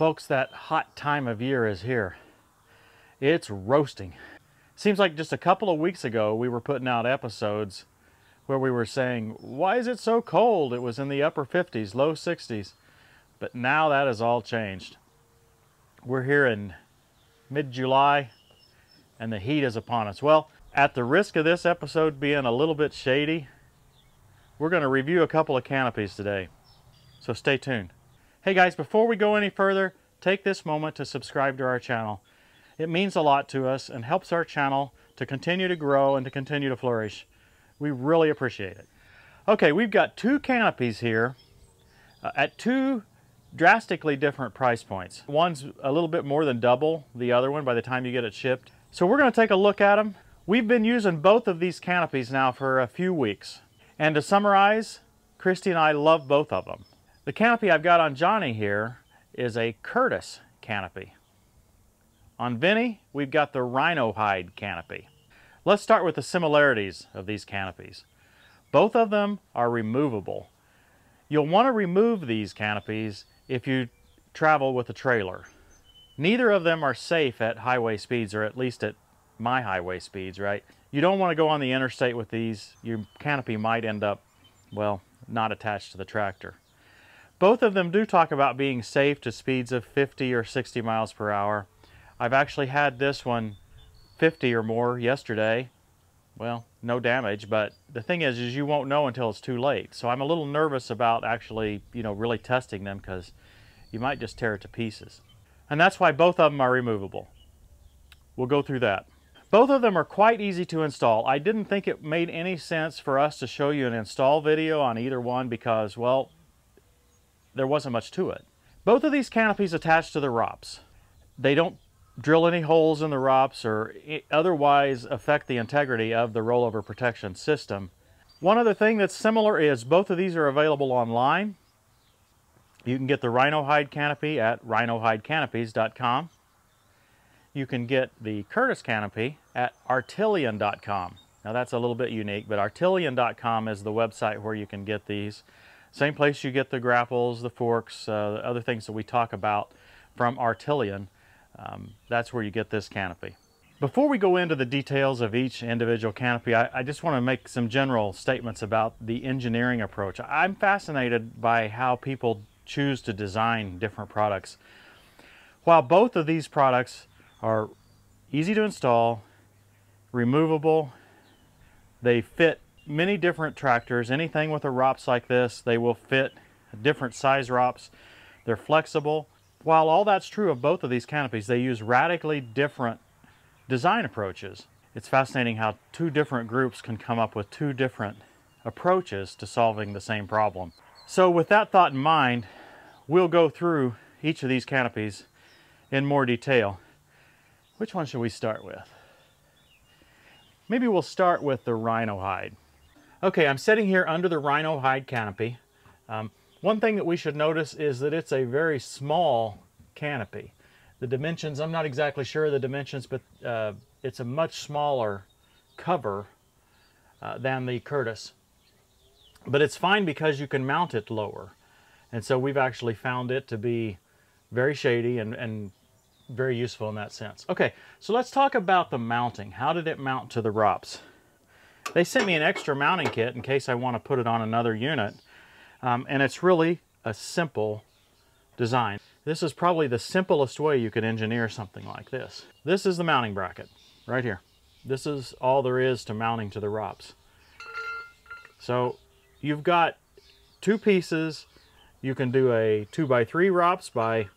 Folks, that hot time of year is here. It's roasting. Seems like just a couple of weeks ago we were putting out episodes where we were saying, why is it so cold? It was in the upper 50s, low 60s. But now that has all changed. We're here in mid-July and the heat is upon us. Well, at the risk of this episode being a little bit shady, we're going to review a couple of canopies today. So stay tuned. Hey guys, before we go any further, take this moment to subscribe to our channel. It means a lot to us and helps our channel to continue to grow and to continue to flourish. We really appreciate it. Okay, we've got two canopies here uh, at two drastically different price points. One's a little bit more than double the other one by the time you get it shipped. So we're going to take a look at them. We've been using both of these canopies now for a few weeks. And to summarize, Christy and I love both of them. The canopy I've got on Johnny here is a Curtis canopy. On Vinny, we've got the rhino hide canopy. Let's start with the similarities of these canopies. Both of them are removable. You'll want to remove these canopies if you travel with a trailer. Neither of them are safe at highway speeds, or at least at my highway speeds, right? You don't want to go on the interstate with these. Your canopy might end up, well, not attached to the tractor. Both of them do talk about being safe to speeds of 50 or 60 miles per hour. I've actually had this one 50 or more yesterday. Well, no damage, but the thing is, is you won't know until it's too late. So I'm a little nervous about actually, you know, really testing them because you might just tear it to pieces. And that's why both of them are removable. We'll go through that. Both of them are quite easy to install. I didn't think it made any sense for us to show you an install video on either one because, well, there wasn't much to it. Both of these canopies attach to the ROPS. They don't drill any holes in the ROPS or otherwise affect the integrity of the rollover protection system. One other thing that's similar is both of these are available online. You can get the Rhino Hide canopy at rhinohidecanopies.com. You can get the Curtis canopy at artillian.com. Now that's a little bit unique, but artillian.com is the website where you can get these. Same place you get the grapples, the forks, uh, the other things that we talk about from Artillian. Um, that's where you get this canopy. Before we go into the details of each individual canopy, I, I just want to make some general statements about the engineering approach. I'm fascinated by how people choose to design different products. While both of these products are easy to install, removable, they fit many different tractors. Anything with a ROPS like this, they will fit different size ROPS. They're flexible. While all that's true of both of these canopies, they use radically different design approaches. It's fascinating how two different groups can come up with two different approaches to solving the same problem. So with that thought in mind, we'll go through each of these canopies in more detail. Which one should we start with? Maybe we'll start with the rhino hide. Okay, I'm sitting here under the rhino hide canopy. Um, one thing that we should notice is that it's a very small canopy. The dimensions, I'm not exactly sure of the dimensions, but uh, it's a much smaller cover uh, than the Curtis. But it's fine because you can mount it lower. And so we've actually found it to be very shady and, and very useful in that sense. Okay, so let's talk about the mounting. How did it mount to the ROPS? They sent me an extra mounting kit in case I want to put it on another unit. Um, and it's really a simple design. This is probably the simplest way you could engineer something like this. This is the mounting bracket right here. This is all there is to mounting to the ROPS. So you've got two pieces. You can do a 2x3 ROPS by,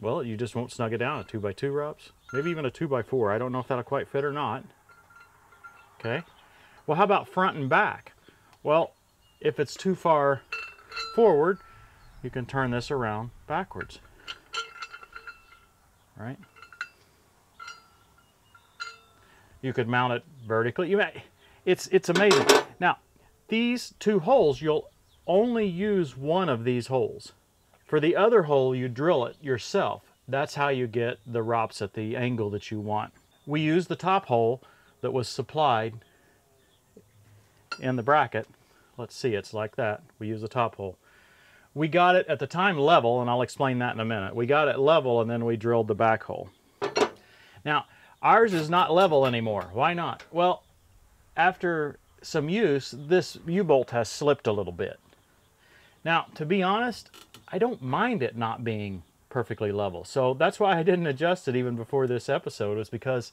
well, you just won't snug it down, a 2x2 ROPS. Maybe even a 2x4. I don't know if that'll quite fit or not. Okay. Well, how about front and back? Well, if it's too far forward, you can turn this around backwards. Right? You could mount it vertically. You may, it's, it's amazing. Now, these two holes, you'll only use one of these holes. For the other hole, you drill it yourself. That's how you get the ROPS at the angle that you want. We use the top hole that was supplied in the bracket. Let's see, it's like that. We use the top hole. we got it at the time level, and I'll explain that in a minute. We got it level and then we drilled the back hole. Now, ours is not level anymore. Why not? Well, after some use, this U-bolt has slipped a little bit. Now, to be honest, I don't mind it not being perfectly level. So that's why I didn't adjust it even before this episode was because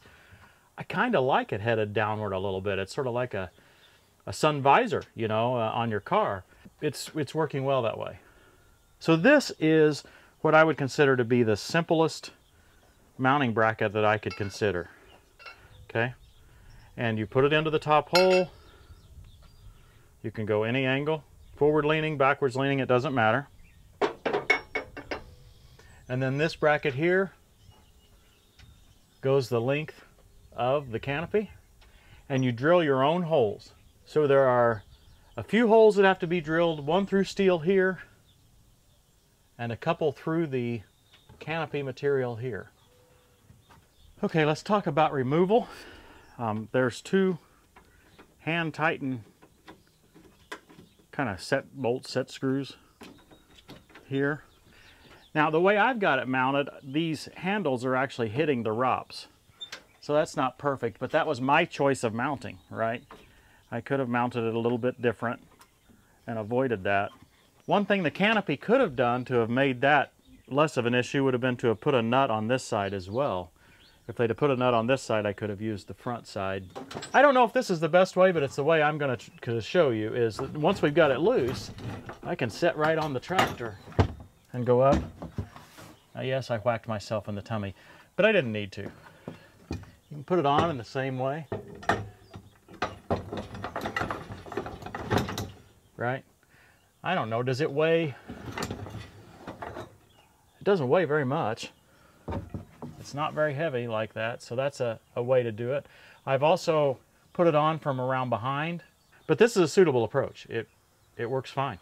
I kind of like it headed downward a little bit. It's sort of like a, a sun visor, you know, uh, on your car. It's, it's working well that way. So this is what I would consider to be the simplest mounting bracket that I could consider. Okay. And you put it into the top hole. You can go any angle. Forward leaning, backwards leaning, it doesn't matter. And then this bracket here goes the length of the canopy. And you drill your own holes. So there are a few holes that have to be drilled, one through steel here, and a couple through the canopy material here. Okay, let's talk about removal. Um, there's two hand tighten kind of set bolt set screws here. Now the way I've got it mounted, these handles are actually hitting the ROPS. So that's not perfect, but that was my choice of mounting, right? I could have mounted it a little bit different and avoided that. One thing the canopy could have done to have made that less of an issue would have been to have put a nut on this side as well. If they'd have put a nut on this side, I could have used the front side. I don't know if this is the best way, but it's the way I'm going to show you is that once we've got it loose, I can set right on the tractor and go up. Now, yes, I whacked myself in the tummy, but I didn't need to. You can put it on in the same way. Right? I don't know, does it weigh? It doesn't weigh very much. It's not very heavy like that, so that's a, a way to do it. I've also put it on from around behind, but this is a suitable approach. It, it works fine.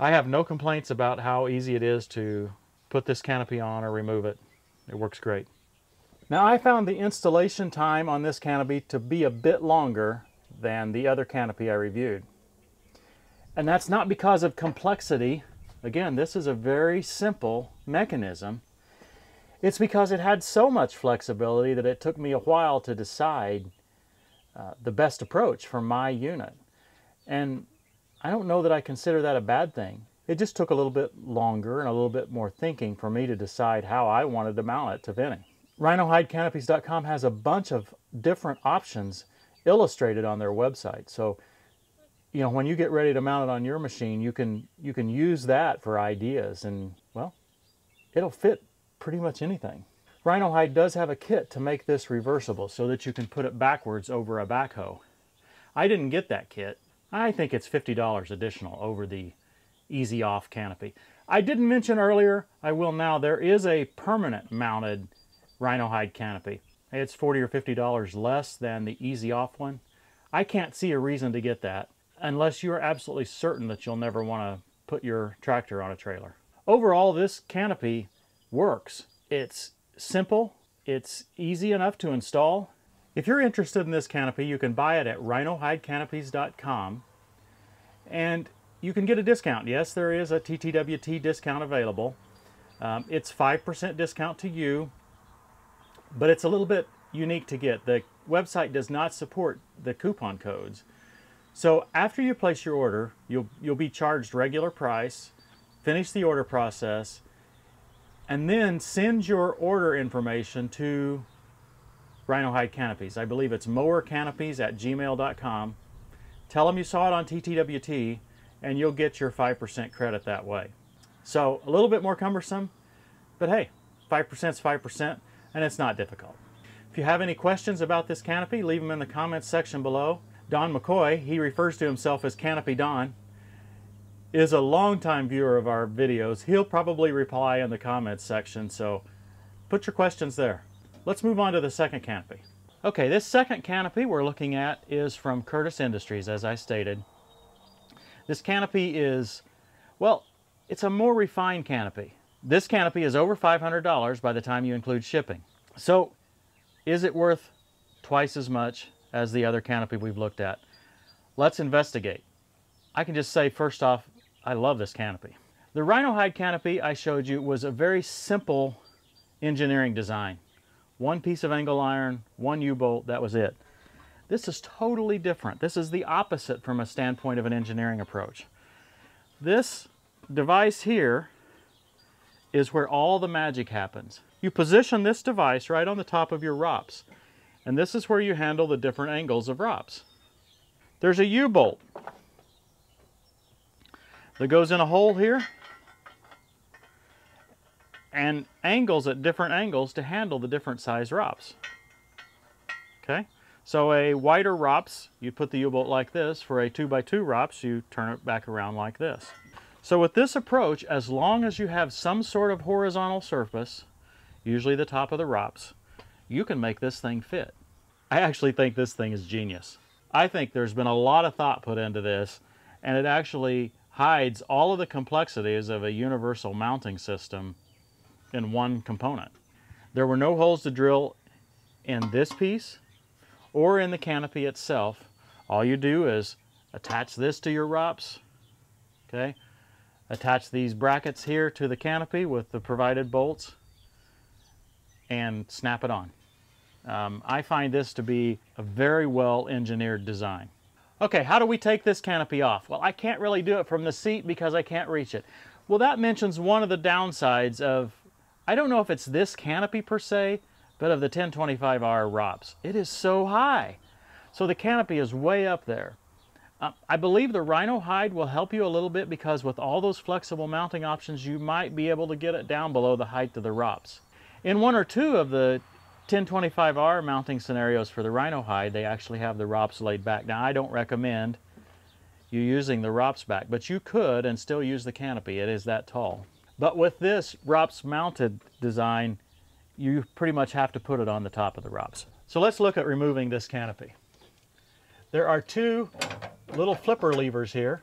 I have no complaints about how easy it is to put this canopy on or remove it. It works great. Now I found the installation time on this canopy to be a bit longer than the other canopy I reviewed. And that's not because of complexity. Again, this is a very simple mechanism. It's because it had so much flexibility that it took me a while to decide uh, the best approach for my unit. And I don't know that I consider that a bad thing. It just took a little bit longer and a little bit more thinking for me to decide how I wanted to mount it to Vinny. RhinoHideCanopies.com has a bunch of different options illustrated on their website. So you know, when you get ready to mount it on your machine, you can you can use that for ideas and well, it'll fit pretty much anything. Rhino Hide does have a kit to make this reversible so that you can put it backwards over a backhoe. I didn't get that kit. I think it's $50 additional over the easy off canopy. I didn't mention earlier, I will now, there is a permanent mounted Rhino Hide canopy. It's 40 or $50 less than the easy off one. I can't see a reason to get that unless you're absolutely certain that you'll never want to put your tractor on a trailer. Overall, this canopy works. It's simple, it's easy enough to install. If you're interested in this canopy, you can buy it at rhinohidecanopies.com and you can get a discount. Yes, there is a TTWT discount available. Um, it's 5% discount to you, but it's a little bit unique to get. The website does not support the coupon codes. So after you place your order, you'll, you'll be charged regular price, finish the order process, and then send your order information to Rhino Hide Canopies. I believe it's mowercanopies at gmail.com. Tell them you saw it on TTWT, and you'll get your 5% credit that way. So a little bit more cumbersome, but hey, 5% is 5%, and it's not difficult. If you have any questions about this canopy, leave them in the comments section below. Don McCoy, he refers to himself as Canopy Don, is a longtime viewer of our videos. He'll probably reply in the comments section, so put your questions there. Let's move on to the second canopy. Okay, this second canopy we're looking at is from Curtis Industries, as I stated. This canopy is, well, it's a more refined canopy. This canopy is over $500 by the time you include shipping. So, is it worth twice as much as the other canopy we've looked at. Let's investigate. I can just say first off, I love this canopy. The rhino hide canopy I showed you was a very simple engineering design. One piece of angle iron, one U-bolt, that was it. This is totally different. This is the opposite from a standpoint of an engineering approach. This device here is where all the magic happens. You position this device right on the top of your ROPS, and this is where you handle the different angles of ROPS. There's a U-bolt that goes in a hole here and angles at different angles to handle the different size ROPS. Okay, so a wider ROPS, you put the U-bolt like this. For a 2x2 ROPS, you turn it back around like this. So with this approach, as long as you have some sort of horizontal surface, usually the top of the ROPS, you can make this thing fit. I actually think this thing is genius. I think there's been a lot of thought put into this, and it actually hides all of the complexities of a universal mounting system in one component. There were no holes to drill in this piece or in the canopy itself. All you do is attach this to your ROPS, okay? Attach these brackets here to the canopy with the provided bolts and snap it on. Um, I find this to be a very well engineered design. Okay, how do we take this canopy off? Well, I can't really do it from the seat because I can't reach it. Well, that mentions one of the downsides of I don't know if it's this canopy per se, but of the 1025R ROPS. It is so high. So the canopy is way up there. Uh, I believe the Rhino hide will help you a little bit because with all those flexible mounting options, you might be able to get it down below the height of the ROPS. In one or two of the 1025R mounting scenarios for the Rhino hide, they actually have the ROPS laid back. Now, I don't recommend you using the ROPS back, but you could and still use the canopy. It is that tall. But with this ROPS mounted design, you pretty much have to put it on the top of the ROPS. So let's look at removing this canopy. There are two little flipper levers here.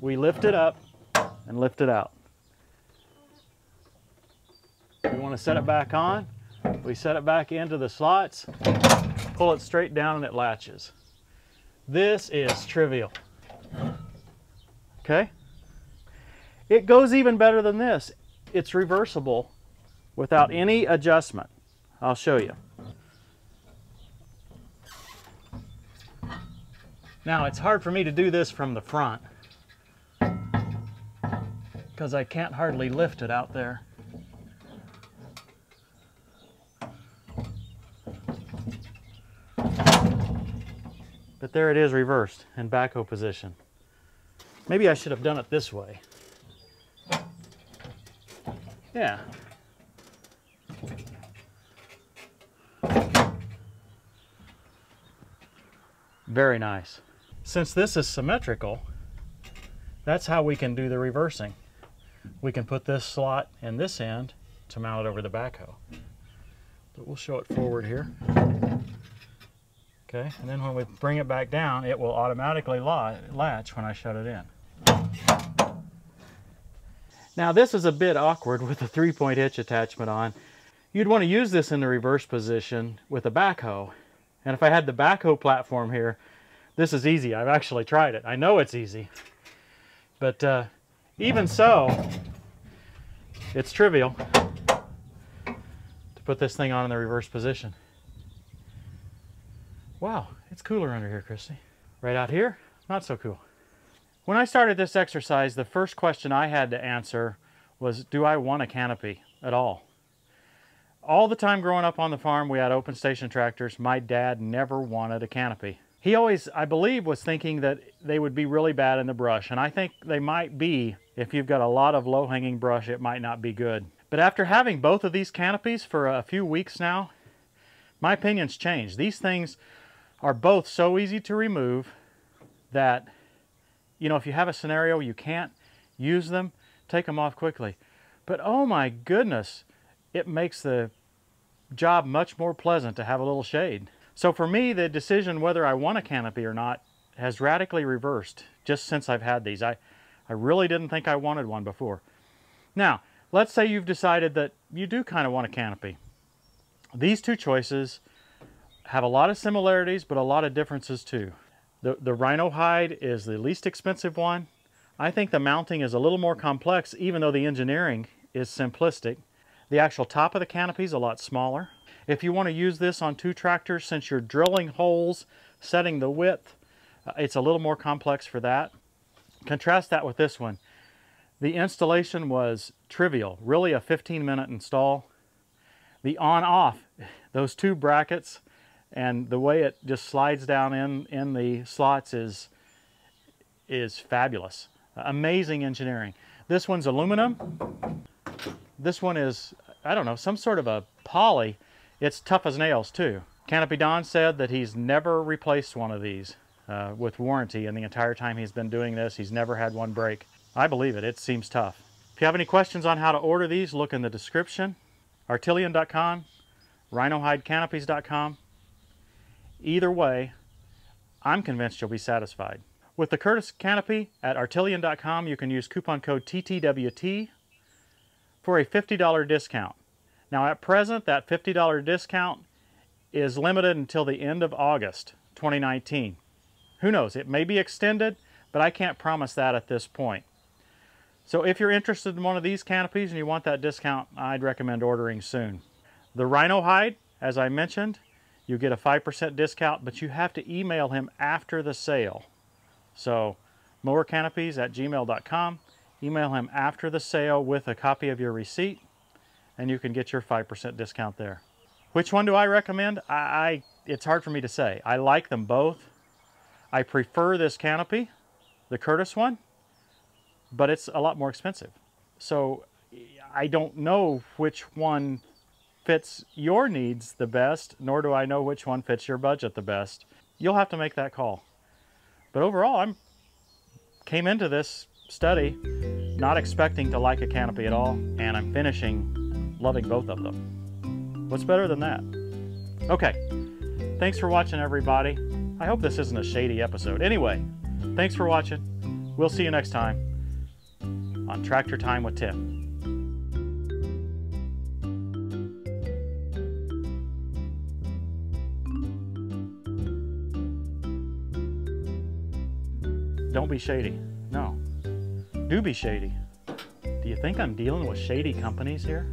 We lift it up and lift it out. We want to set it back on. We set it back into the slots, pull it straight down and it latches. This is trivial. Okay? It goes even better than this. It's reversible without any adjustment. I'll show you. Now it's hard for me to do this from the front because I can't hardly lift it out there. But there it is reversed in backhoe position. Maybe I should have done it this way. Yeah. Very nice. Since this is symmetrical, that's how we can do the reversing. We can put this slot in this end to mount it over the backhoe. But we'll show it forward here. Okay, and then when we bring it back down, it will automatically latch when I shut it in. Now this is a bit awkward with the three-point hitch attachment on. You'd want to use this in the reverse position with a backhoe. And if I had the backhoe platform here, this is easy. I've actually tried it. I know it's easy. But uh, even so, it's trivial to put this thing on in the reverse position. Wow, it's cooler under here, Christy. Right out here, not so cool. When I started this exercise, the first question I had to answer was, do I want a canopy at all? All the time growing up on the farm, we had open station tractors. My dad never wanted a canopy. He always, I believe, was thinking that they would be really bad in the brush, and I think they might be. If you've got a lot of low-hanging brush, it might not be good. But after having both of these canopies for a few weeks now, my opinion's changed. These things are both so easy to remove that you know, if you have a scenario you can't use them, take them off quickly. But oh my goodness, it makes the job much more pleasant to have a little shade. So for me, the decision whether I want a canopy or not has radically reversed just since I've had these. I, I really didn't think I wanted one before. Now, let's say you've decided that you do kind of want a canopy. These two choices have a lot of similarities, but a lot of differences too. The, the rhino hide is the least expensive one. I think the mounting is a little more complex even though the engineering is simplistic. The actual top of the canopy is a lot smaller. If you want to use this on two tractors, since you're drilling holes, setting the width, uh, it's a little more complex for that. Contrast that with this one. The installation was trivial, really a 15 minute install. The on-off, those two brackets and the way it just slides down in, in the slots is, is fabulous. Amazing engineering. This one's aluminum. This one is, I don't know, some sort of a poly. It's tough as nails too. Canopy Don said that he's never replaced one of these uh, with warranty and the entire time he's been doing this. He's never had one break. I believe it. It seems tough. If you have any questions on how to order these, look in the description. Artillian.com, rhinohidecanopies.com. Either way, I'm convinced you'll be satisfied. With the Curtis Canopy at Artillian.com, you can use coupon code TTWT for a $50 discount. Now at present, that $50 discount is limited until the end of August 2019. Who knows, it may be extended, but I can't promise that at this point. So if you're interested in one of these canopies and you want that discount, I'd recommend ordering soon. The Rhino Hide, as I mentioned, you get a 5% discount, but you have to email him after the sale. So mowercanopies at gmail.com, email him after the sale with a copy of your receipt, and you can get your 5% discount there. Which one do I recommend? I, I, It's hard for me to say. I like them both. I prefer this canopy, the Curtis one, but it's a lot more expensive. So I don't know which one fits your needs the best, nor do I know which one fits your budget the best. You'll have to make that call. But overall, I'm came into this study not expecting to like a canopy at all, and I'm finishing loving both of them. What's better than that? Okay, thanks for watching everybody. I hope this isn't a shady episode. Anyway, thanks for watching. We'll see you next time on Tractor Time with Tim. Don't be shady. No. Do be shady. Do you think I'm dealing with shady companies here?